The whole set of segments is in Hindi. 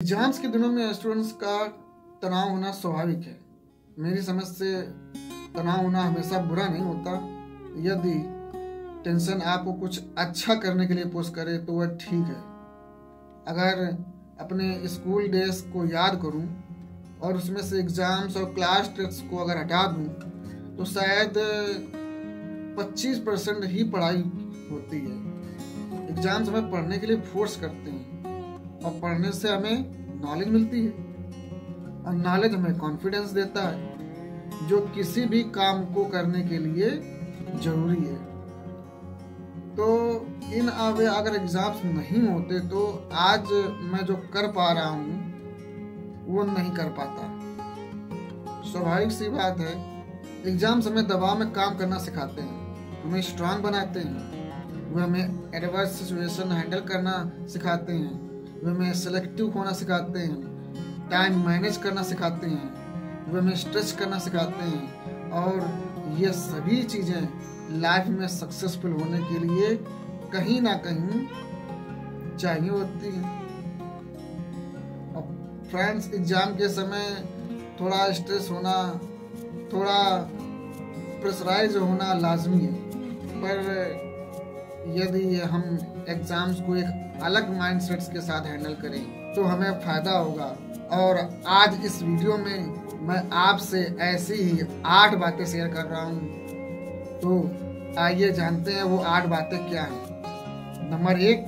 एग्ज़ाम्स के दिनों में स्टूडेंट्स का तनाव होना स्वाभाविक है। मेरी समझ से तनाव होना हमेशा बुरा नहीं होता। यदि टेंशन आपको कुछ अच्छा करने के लिए पोस्ट करे तो वह ठीक है। अगर अपने स्कूल डेज़ को याद करूँ और उसमें से एग्ज़ाम्स और क्लास टेस्ट को अगर हटा दूँ तो शायद 25 परसेंट ही पढ़ाई होती है। एग्ज़ाम्स हमें पढ़ने के लिए फोर्स करते हैं। और पढ़ने से हमें नॉलेज मिलती है। और नॉलेज हमें कॉन्फिडेंस देता है, जो किसी भी काम को करने के लिए ज़रूरी है। तो इन अब अगर एग्ज़ाम्स नहीं होते तो आज मैं जो कर पा रहा हूँ, वो नहीं कर पाता। स्वाभाविक सी बात है एग्ज़ाम्स हमें दबाव में काम करना सिखाते हैं, हमें स्ट्रांग बनाते हैं, वो हमें एडवर्स सिचुएशन हैंडल करना सिखाते हैं। वे हमें सेलेक्टिव होना सिखाते हैं टाइम मैनेज करना सिखाते हैं, वे हमें स्ट्रेच करना सिखाते हैं और ये सभी चीज़ें लाइफ में सक्सेसफुल होने के लिए कहीं ना कहीं चाहिए होती हैं। और फ्रेंड्स एग्ज़ाम के समय थोड़ा स्ट्रेस होना, थोड़ा प्रेशराइज होना लाजमी है, पर यदि हम एग्ज़ाम्स को एक अलग माइंडसेट के साथ हैंडल करें तो हमें फ़ायदा होगा। और आज इस वीडियो में मैं आपसे ऐसी ही आठ बातें शेयर कर रहा हूँ। तो आइए जानते हैं वो आठ बातें क्या हैं। नंबर एक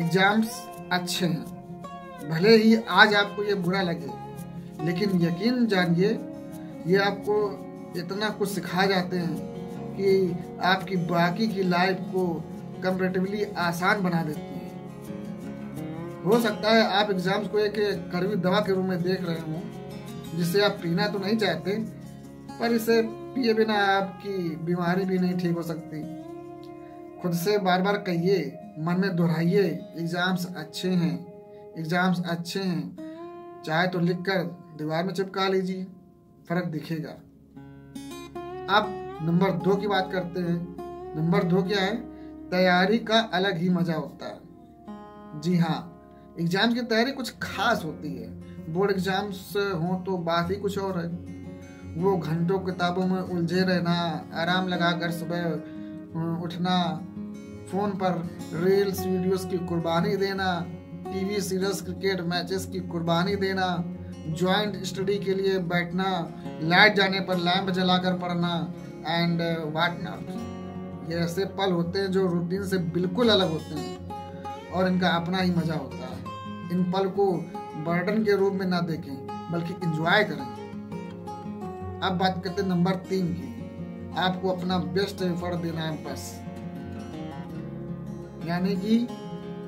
एग्ज़ाम्स अच्छे हैं। भले ही आज आपको ये बुरा लगे, लेकिन यकीन जानिए, ये आपको इतना कुछ सिखा जाते हैं कि आपकी बाकी की लाइफ को कंपेरेटिवली आसान बना देती है। हो सकता है आप एग्ज़ाम्स को एक कड़वी दवा के रूप में देख रहे हो जिसे आप पीना तो नहीं चाहते, पर इसे पिए बिना आपकी बीमारी भी नहीं ठीक हो सकती। खुद से बार बार कहिए, मन में दोहराइए एग्ज़ाम्स अच्छे हैं एग्ज़ाम्स अच्छे हैं। चाहे तो लिखकर दीवार में चिपका लीजिए, फ़र्क दिखेगा। अब नंबर दो की बात करते हैं। नंबर दो क्या है? तैयारी का अलग ही मज़ा होता है। जी हाँ एग्ज़ाम की तैयारी कुछ खास होती है। बोर्ड एग्ज़ाम्स हो तो बात ही कुछ और है। वो घंटों किताबों में उलझे रहना, आराम लगाकर सुबह उठना, फ़ोन पर रील्स वीडियोस की कुर्बानी देना टीवी सीरियल्स क्रिकेट मैचेस की कुर्बानी देना ज्वाइंट स्टडी के लिए बैठना लाइट जाने पर लैंप जलाकर पढ़ना एंड वाट नॉट ये ऐसे पल होते हैं जो रूटीन से बिल्कुल अलग होते हैं। और इनका अपना ही मज़ा होता है। इन पल को बर्डन के रूप में ना देखें, बल्कि इंजॉय करें। अब बात करते हैं नंबर तीन की। आपको अपना बेस्ट एफर्ट देना है बस। यानी कि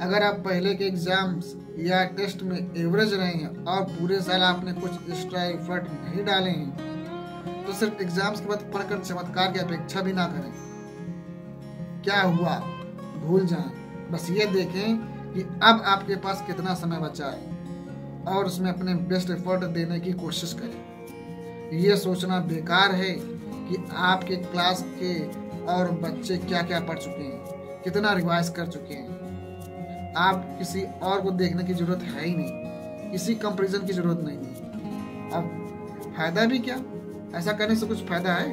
अगर आप पहले के एग्ज़ाम्स या टेस्ट में एवरेज रहे हैं और पूरे साल आपने कुछ एक्स्ट्रा एफर्ट नहीं डाले हैं तो सिर्फ़ एग्ज़ाम्स के बाद पढ़कर चमत्कार की अपेक्षा भी ना करें। क्या हुआ? भूल जाएँ। बस ये देखें कि अब आपके पास कितना समय बचा है और उसमें अपने बेस्ट एफर्ट देने की कोशिश करें। ये सोचना बेकार है कि आपके क्लास के और बच्चे क्या क्या पढ़ चुके हैं, कितना रिवाइज कर चुके हैं। आप किसी और को देखने की ज़रूरत है ही नहीं, किसी कंपेरिजन की ज़रूरत नहीं है। अब फ़ायदा भी क्या? ऐसा करने से कुछ फ़ायदा है?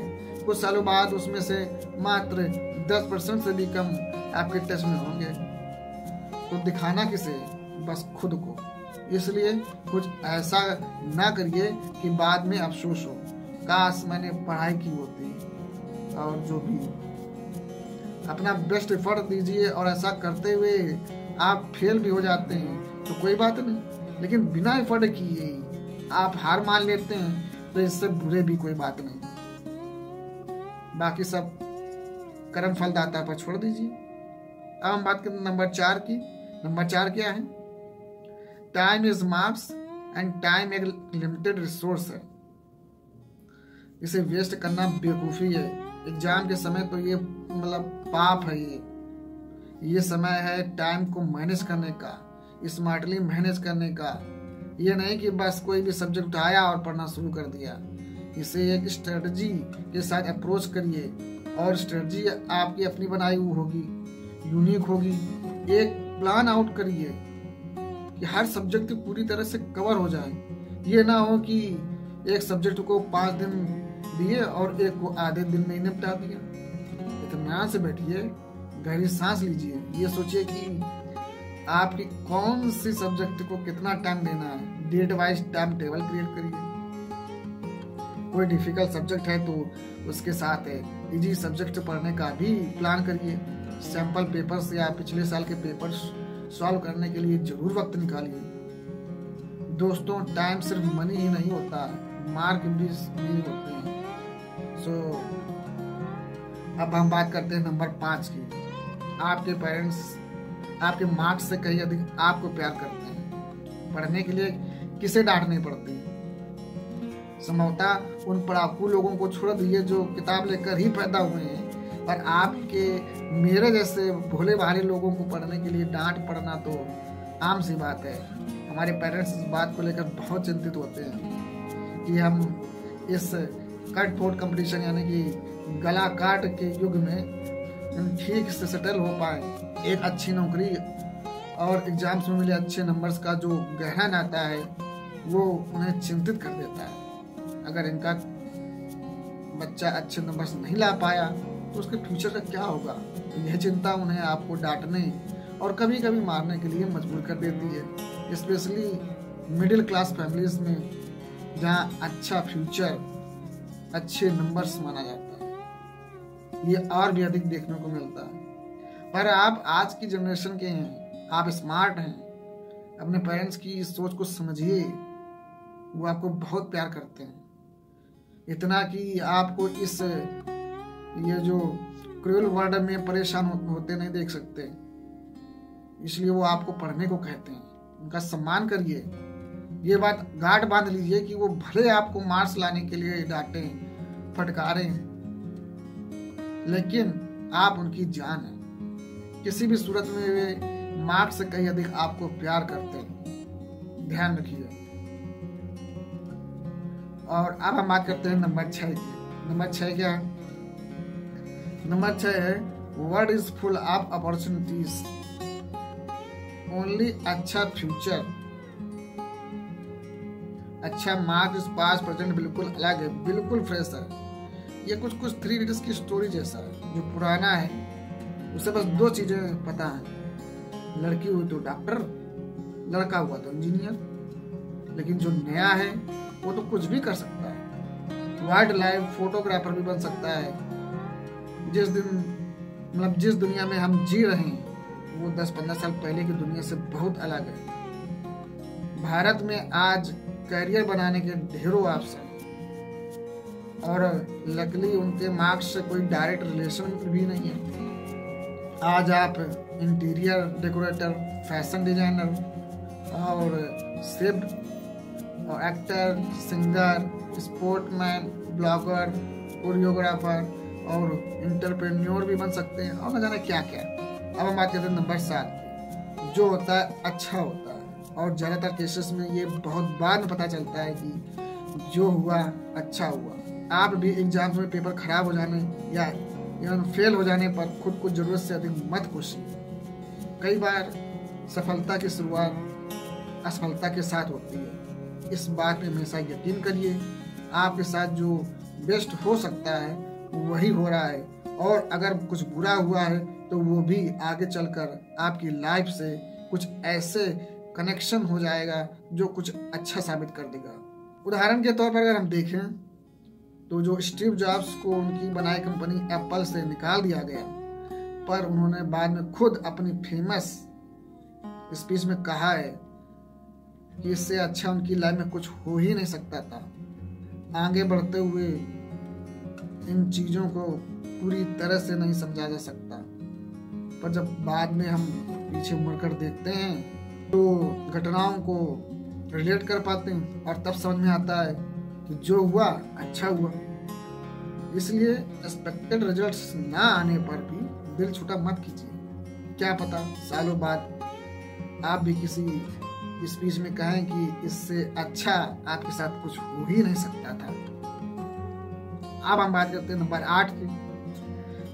कुछ सालों बाद उसमें से मात्र दस परसेंट से भी कम आपके टच में होंगे। तो दिखाना किसे? बस खुद को। इसलिए कुछ ऐसा ना करिए कि बाद में अफसोस हो। काश मैंने पढ़ाई की होती और जो भी। अपना बेस्ट एफर्ट दीजिए और ऐसा करते हुए आप फेल भी हो जाते हैं तो कोई बात नहीं। लेकिन बिना एफर्ट किए आप हार मान लेते हैं तो इससे बुरे भी कोई बात नहीं। बाकी सब कर्म फल दाता पर छोड़ दीजिए। अब हम बात करें नंबर चार की। नंबर चार क्या है? Time is marks and time एक लिमिटेड रिसोर्स है। इसे वेस्ट करना बेवकूफ़ी है। एग्ज़ाम के समय तो ये मतलब पाप है ये। ये समय है टाइम को मैनेज करने का स्मार्टली मैनेज करने का। ये नहीं कि बस कोई भी सब्जेक्ट उठाया और पढ़ना शुरू कर दिया। इसे एक स्ट्रेटजी के साथ अप्रोच करिए। और स्ट्रेटजी आपकी अपनी बनाई हुई होगी यूनिक होगी। एक प्लान आउट करिए कि हर सब्जेक्ट पूरी तरह से कवर हो जाए। ये ना हो कि एक सब्जेक्ट को पाँच दिन दिए और एक को आधे दिन में ही निपटा दिया। इतमान से बैठिए, गहरी सांस लीजिए। ये सोचिए कि आपकी कौन सी सब्जेक्ट को कितना टाइम देना है। Date wise time table create करिए। कोई डिफ़िकल्ट सब्जेक्ट है तो उसके साथ इजी सब्जेक्ट पढ़ने का भी प्लान करिए। सैंपल पेपर्स या पिछले साल के पेपर्स सॉल्व करने के लिए ज़रूर वक्त निकालिए। दोस्तों टाइम सिर्फ़ मनी ही नहीं होता मार्क भी, भी होते हैं। सो so, अब हम बात करते हैं नंबर पाँच की। आपके पेरेंट्स आपके मार्क्स से कहीं अधिक आपको प्यार करते हैं। पढ़ने के लिए किसे डांटनी पड़ती? संभवतः उन पढ़ाकू लोगों को छोड़ दिए जो किताब लेकर ही पैदा हुए हैं। और आपके, मेरे जैसे भोले भाले लोगों को पढ़ने के लिए डांट पड़ना तो आम सी बात है। हमारे पेरेंट्स इस बात को लेकर बहुत चिंतित होते हैं कि हम इस कट फोट कंपटीशन यानी कि गला काट के युग में ठीक से सेटल हो पाए। एक अच्छी नौकरी और एग्ज़ाम्स में मिले अच्छे नंबर्स का जो गहन आता है, वो उन्हें चिंतित कर देता है। अगर इनका बच्चा अच्छे नंबर्स नहीं ला पाया तो उसके फ्यूचर का क्या होगा? यह चिंता उन्हें आपको डांटने और कभी कभी मारने के लिए मजबूर कर देती है। स्पेशली मिडिल क्लास फैमिलीज़ में, जहाँ अच्छा फ्यूचर अच्छे नंबर्स माना जाता है। ये और भी अधिक देखने को मिलता है। पर आप आज की जनरेशन के हैं, आप स्मार्ट हैं, अपने पेरेंट्स की सोच को समझिए, वो आपको बहुत प्यार करते हैं। इतना कि आपको इस, ये जो क्रूल वर्ल्ड में परेशान होते नहीं देख सकते। इसलिए वो आपको पढ़ने को कहते हैं। उनका सम्मान करिए। ये बात गांठ बाँध लीजिए कि वो भले आपको मार्क्स लाने के लिए डांटे, फटकारे, लेकिन आप उनकी जान है। किसी भी सूरत में वे मार्क्स से कहीं अधिक आपको प्यार करते हैं। ध्यान रखिए। और अब हम बात करते हैं नंबर की। नंबर छह क्या नंबर छह है word is full of opportunities only अच्छा फ्यूचर अच्छा मार्क्स पास प्रेजेंट बिल्कुल अलग है, बिल्कुल फ्रेश है। ये कुछ कुछ थ्री इडियट्स की स्टोरी जैसा है, जो पुराना है, उसे बस दो चीज़ें पता है। लड़की हुई तो डॉक्टर लड़का हुआ तो इंजीनियर लेकिन जो नया है वो तो कुछ भी कर सकता है। वाइल्ड लाइफ फोटोग्राफर भी बन सकता है। जिस दिन मतलब जिस दुनिया में हम जी रहे हैं, वो दस पंद्रह साल पहले की दुनिया से बहुत अलग है। भारत में आज करियर बनाने के ढेरों ऑप्शन और लकली उनके मार्क्स से कोई डायरेक्ट रिलेशन भी नहीं है। आज आप इंटीरियर डेकोरेटर फ़ैशन डिज़ाइनर और सेफ़ और actor singer sportsman blogger choreographer और इंटरप्रेन्योर भी बन सकते हैं। और न जाने क्या क्या अब हम बात करते हैं नंबर सात जो होता है अच्छा होता है। और ज़्यादातर केसेस में ये बहुत बाद में पता चलता है कि जो हुआ अच्छा हुआ। आप भी एग्ज़ाम में पेपर खराब हो जाने या इवन फेल हो जाने पर खुद को ज़रूरत से अधिक मत कोशिए कई बार सफलता की शुरुआत असफलता के साथ होती है। इस बात में हमेशा यकीन करिए, आपके साथ जो बेस्ट हो सकता है, वही हो रहा है। और अगर कुछ बुरा हुआ है तो वो भी आगे चलकर आपकी लाइफ से कुछ ऐसे कनेक्शन हो जाएगा, जो कुछ अच्छा साबित कर देगा। उदाहरण के तौर पर अगर हम देखें तो जो स्टीव जॉब्स को उनकी बनाई कंपनी एप्पल से निकाल दिया गया, पर उन्होंने बाद में खुद अपनी फ़ेमस स्पीच में कहा है इससे अच्छा उनकी लाइफ में कुछ हो ही नहीं सकता था। आगे बढ़ते हुए इन चीज़ों को पूरी तरह से नहीं समझा जा सकता। पर जब बाद में हम पीछे मुड़कर देखते हैं तो घटनाओं को रिलेट कर पाते हैं और तब समझ में आता है कि जो हुआ अच्छा हुआ। इसलिए एक्सपेक्टेड रिजल्ट्स ना आने पर भी दिल छूटा मत कीजिए। क्या पता सालों बाद आप भी किसी स्पीच में कहें कि इससे अच्छा आपके साथ कुछ हो ही नहीं सकता था। अब हम बात करते हैं नंबर आठ की।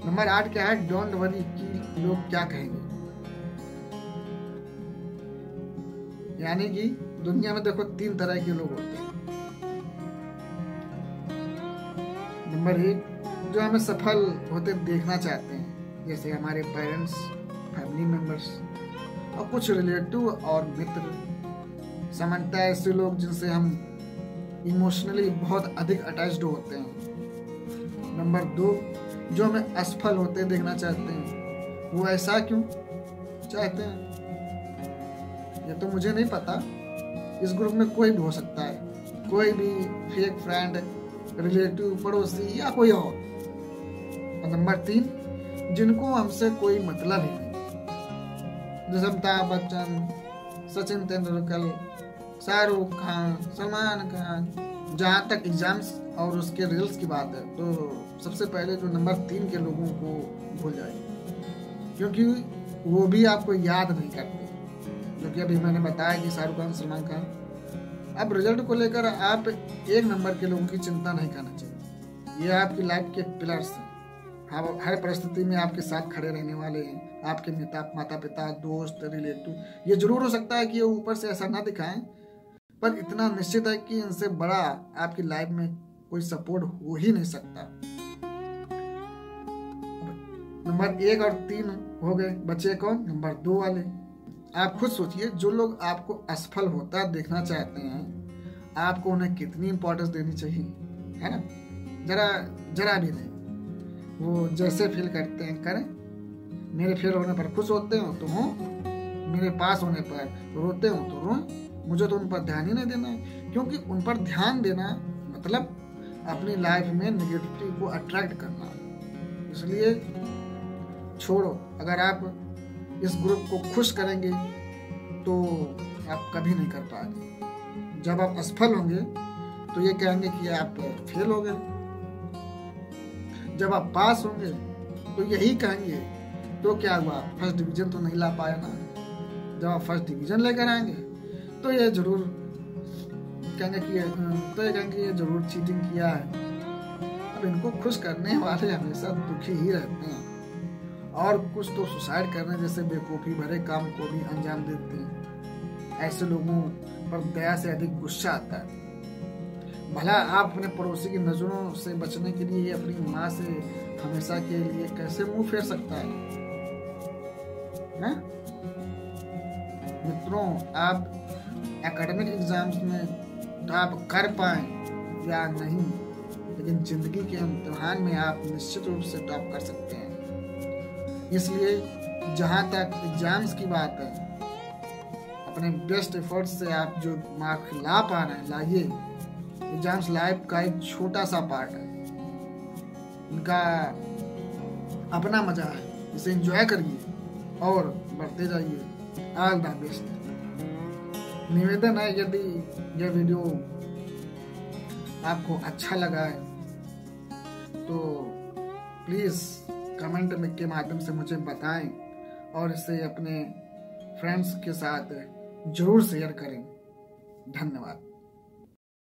नंबर आठ क्या है? डोंट वरी कि लोग क्या कहेंगे। यानी कि दुनिया में देखो तीन तरह के लोग होते हैं। नंबर एक, जो हमें सफल होते देखना चाहते हैं, जैसे हमारे पेरेंट्स फैमिली मेंबर्स और कुछ रिलेटिव और मित्र। सामान्यतः ऐसे लोग जिनसे हम इमोशनली बहुत अधिक अटैच्ड होते हैं। नंबर दो, जो हमें असफल होते देखना चाहते हैं, वो ऐसा क्यों चाहते हैं? ये तो मुझे नहीं पता। इस ग्रुप में कोई भी हो सकता है। कोई भी फेक फ्रेंड रिलेटिव पड़ोसी या कोई और। और नंबर तीन, जिनको हमसे कोई मतलब ही नहीं। जैसे अमिताभ बच्चन, सचिन तेंदुलकर शाहरुख खान, सलमान खान, जहाँ तक एग्ज़ाम्स और उसके रिज़ल्ट की बात है तो सबसे पहले जो नंबर तीन के लोगों को भूल जाए। क्योंकि वो भी आपको याद नहीं करते। जो कि अभी मैंने बताया कि शाहरुख खान, सलमान खान। अब रिज़ल्ट को लेकर आप एक नंबर के लोगों की चिंता नहीं करना चाहिए। ये आपकी लाइफ के पिलर्स हैं। हाँ हर परिस्थिति में आपके साथ खड़े रहने वाले हैं। आपके मिता माता पिता दोस्त रिलेटिव ये ज़रूर हो सकता है कि ये ऊपर से ऐसा ना दिखाएँ पर इतना निश्चित है कि इनसे बड़ा आपकी लाइफ में कोई सपोर्ट हो ही नहीं सकता। नंबर एक और तीन हो गए बच्चे कौन नंबर दो वाले, आप खुद सोचिए, जो लोग आपको असफल होता देखना चाहते हैं, आपको उन्हें कितनी इंपॉर्टेंस देनी चाहिए, है ना? जरा जरा भी नहीं। वो जैसे फील करते हैं, करें। मेरे फेल होने पर खुश होते हो तो हो मेरे पास होने पर रोते हो तो रो। मुझे तो उन पर ध्यान ही नहीं देना है। क्योंकि उन पर ध्यान देना मतलब अपनी लाइफ में निगेटिविटी को अट्रैक्ट करना। इसलिए छोड़ो। अगर आप इस ग्रुप को खुश करेंगे तो आप कभी नहीं कर पाएँगे। जब आप असफल होंगे तो ये कहेंगे कि आप फेल हो गए। जब आप पास होंगे तो यही कहेंगे तो क्या हुआ? फ़र्स्ट डिवीज़न तो नहीं ला पाया ना। जब आप फ़र्स्ट डिवीज़न लेकर आएँगे तो ये ज़रूर कहेंगे कि तो ये कहेंगे ये ज़रूर चीटिंग किया है। अब इनको खुश करने वाले हमेशा दुखी ही रहते हैं। और कुछ तो सुसाइड करने जैसे बेकूफी भरे काम को भी अंजाम देते हैं। ऐसे लोगों पर दया से अधिक गुस्सा आता है। भला आप अपने पड़ोसी की नज़रों से बचने के लिए अपनी माँ से हमेशा के लिए कैसे मुँह फेर सकता है? मित्रों, आप एकेडमिक एग्ज़ाम्स में तो आप कर पाए या नहीं, लेकिन ज़िंदगी के इम्तहान में आप निश्चित रूप से टॉप कर सकते हैं। इसलिए जहाँ तक एग्ज़ाम्स की बात है, अपने बेस्ट एफर्ट से आप जो मार्क ला पा रहे हैं, लाइए एग्ज़ाम्स लाइफ का एक छोटा सा पार्ट है। इनका अपना मज़ा है, इसे एंजॉय करिए और बढ़ते जाइए। ऑल द बेस्ट निवेदन है, यदि यह वीडियो आपको अच्छा लगा है तो प्लीज़ कमेंट में के माध्यम से मुझे बताएँ और इसे अपने फ्रेंड्स के साथ ज़रूर शेयर करें। धन्यवाद।